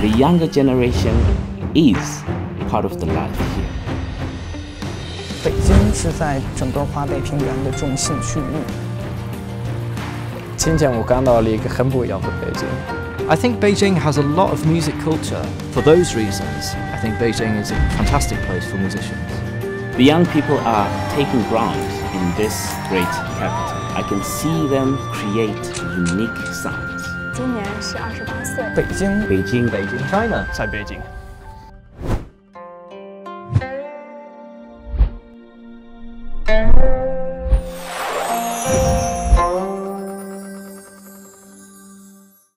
The younger generation is part of the life here. 北京是在整个华北平原的中心区域。今天我看到了一个很不一样的北京。I think Beijing has a lot of music culture. For those reasons, I think Beijing is a fantastic place for musicians. The young people are taking ground in this great capital. I can see them create unique sounds. 今年是二十八岁。北京，北京，北京，China，在北京。